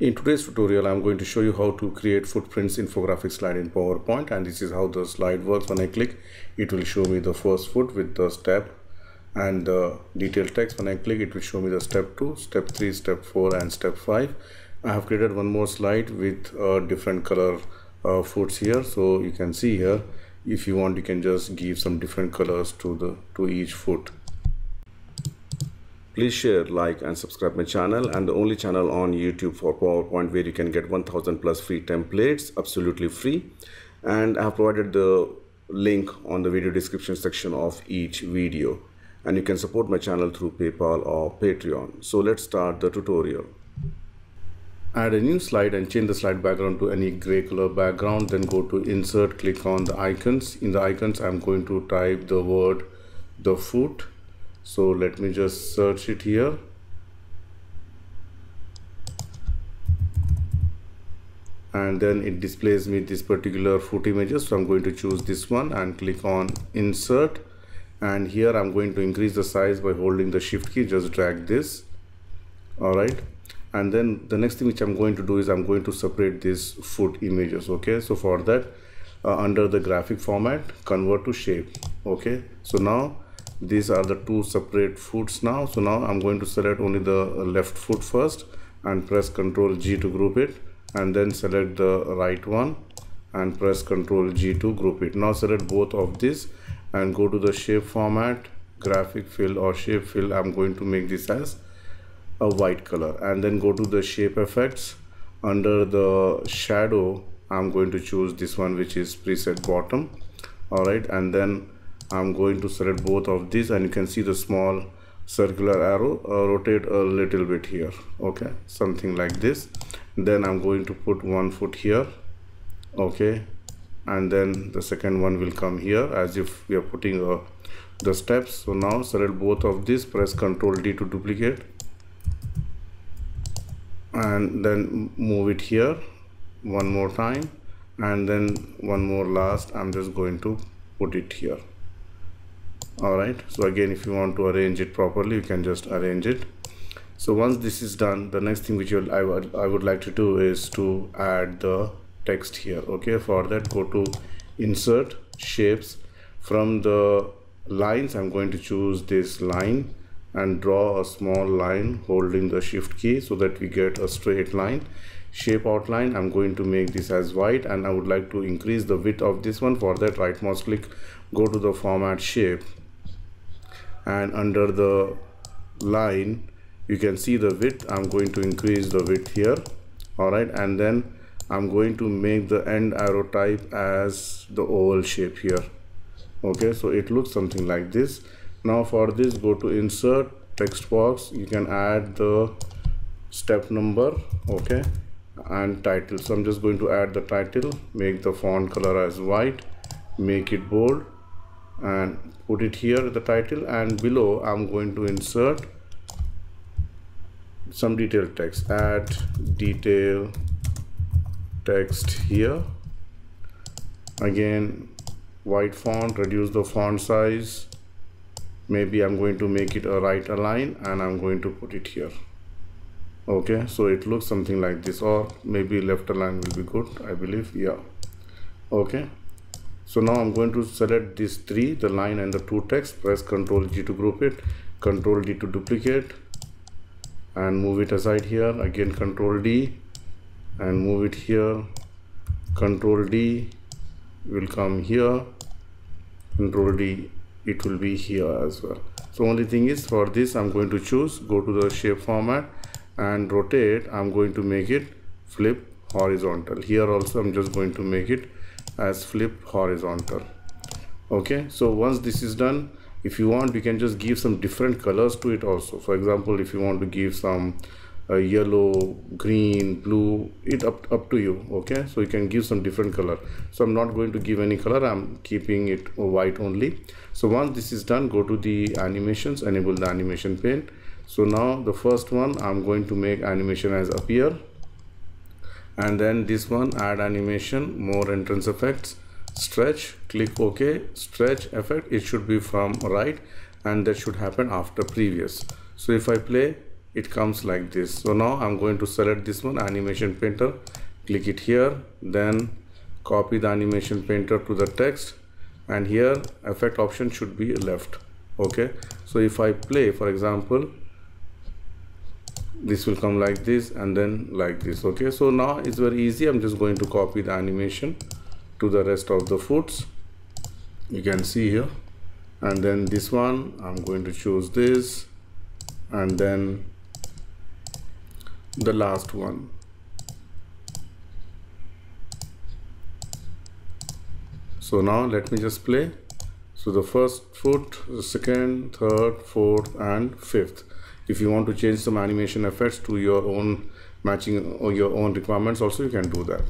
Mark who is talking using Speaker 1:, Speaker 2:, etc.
Speaker 1: In today's tutorial, I'm going to show you how to create footprints infographic slide in PowerPoint and this is how the slide works. When I click, it will show me the first foot with the step and the detailed text. When I click, it will show me the step 2, step 3, step 4 and step 5. I have created one more slide with uh, different color uh, foots here. So you can see here, if you want, you can just give some different colors to the to each foot. Please share, like and subscribe my channel and the only channel on YouTube for PowerPoint where you can get 1000 plus free templates absolutely free. And I have provided the link on the video description section of each video. And you can support my channel through PayPal or Patreon. So let's start the tutorial. Add a new slide and change the slide background to any gray color background. Then go to insert, click on the icons. In the icons, I'm going to type the word the foot so let me just search it here. And then it displays me this particular foot images so i'm going to choose this one and click on insert. And here i'm going to increase the size by holding the shift key. Just drag this. All right and then the next thing which i'm going to do is i'm going to separate these foot images. Okay. So for that uh, under the graphic format convert to shape. Okay. So now these are the two separate foots now. So now i'm going to select only the left foot first and press ctrl g to group it and then select the right one and press ctrl g to group it. Now select both of these and go to the shape format graphic fill or shape fill. I'm going to make this as a white color. And then go to the shape effects. Under the shadow i'm going to choose this one which is preset bottom. All right. And then I'm going to select both of these and you can see the small circular arrow uh, rotate a little bit here okay? Something like this. Then I'm going to put one foot here okay? And then the second one will come here as if we are putting uh, the steps. So now select both of these press ctrl D to duplicate. And then move it here one more time. And then one more last I'm just going to put it here all right so again if you want to arrange it properly you can just arrange it. So once this is done the next thing which I would I would like to do is to add the text here okay? For that go to insert shapes. From the lines I'm going to choose this line and draw a small line holding the shift key so that we get a straight line. Shape outline I'm going to make this as white and I would like to increase the width of this one. For that right mouse click go to the format shape and under the line you can see the width. I'm going to increase the width here alright and then I'm going to make the end arrow type as the oval shape here okay? So it looks something like this. Now for this go to insert text box. You can add the step number okay? And title. So I'm just going to add the title make the font color as white make it bold and put it here the title and below I'm going to insert some detailed text. Add detail text here. Again white font reduce the font size. Maybe I'm going to make it a right align and I'm going to put it here. Okay so it looks something like this or maybe left align will be good I believe yeah. Okay so now I'm going to select these three the line and the two text. Press ctrl G to group it ctrl D to duplicate and move it aside here. Again ctrl D and move it here. Ctrl D will come here. Control D it will be here as well. So only thing is for this I'm going to choose go to the shape format and rotate. I'm going to make it flip horizontal. Here also I'm just going to make it as flip horizontal. Okay so once this is done if you want you can just give some different colors to it also. For example if you want to give some uh, yellow green blue it up, up to you okay? So you can give some different color. So i'm not going to give any color i'm keeping it white only. So once this is done go to the animations enable the animation pane. So now the first one i'm going to make animation as appear and then this one add animation more entrance effects stretch click ok stretch effect it should be from right and that should happen after previous. So if i play it comes like this. So now i'm going to select this one animation painter click it here then copy the animation painter to the text and here effect option should be left. Okay? So if i play for example this will come like this and then like this okay? So now it's very easy. I'm just going to copy the animation to the rest of the foods. You can see here. And then this one i'm going to choose this. And then the last one. So now let me just play. So the first foot the second third fourth and fifth if you want to change some animation effects to your own matching or your own requirements also you can do that